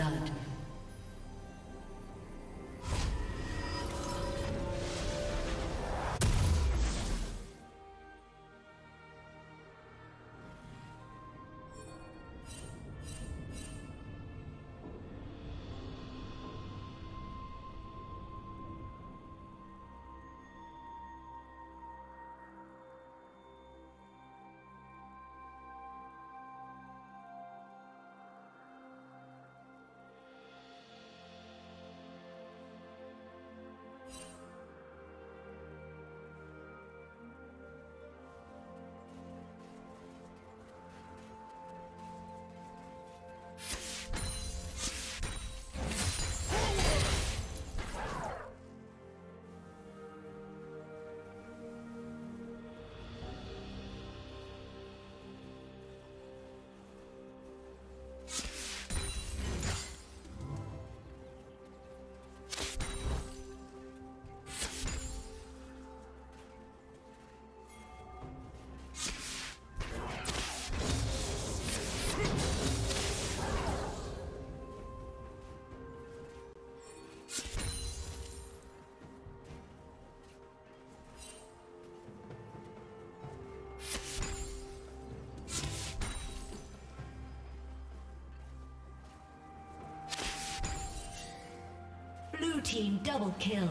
blood. Team double kill.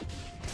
Killing spree.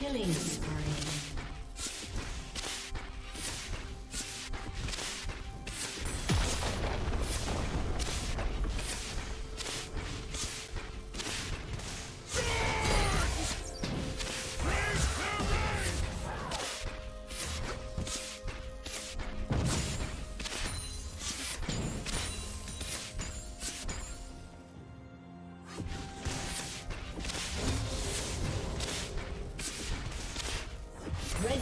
Killing spree.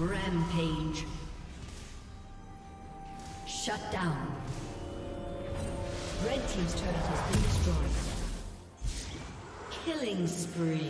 Rampage. Shut down. Red Team's turret has been destroyed. Killing spree.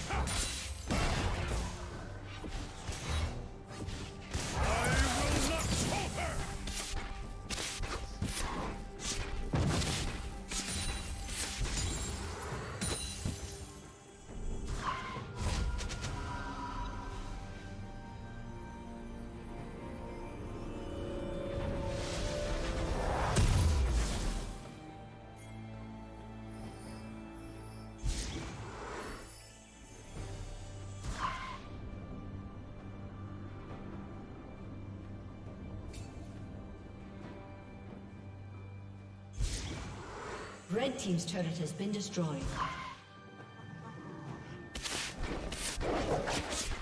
Red Team's turret has been destroyed.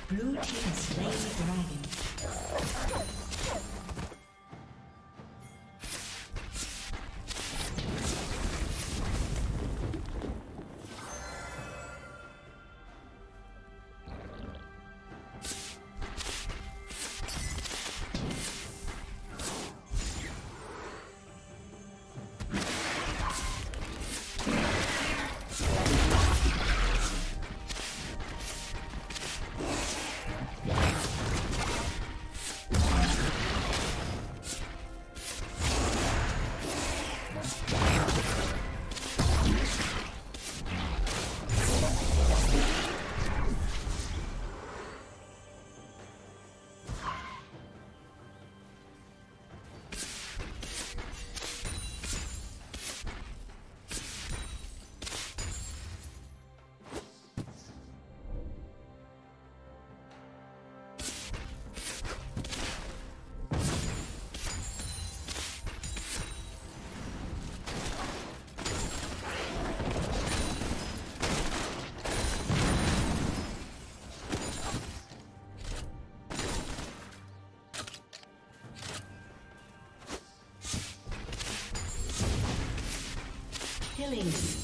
Blue Team slain the dragon. Killing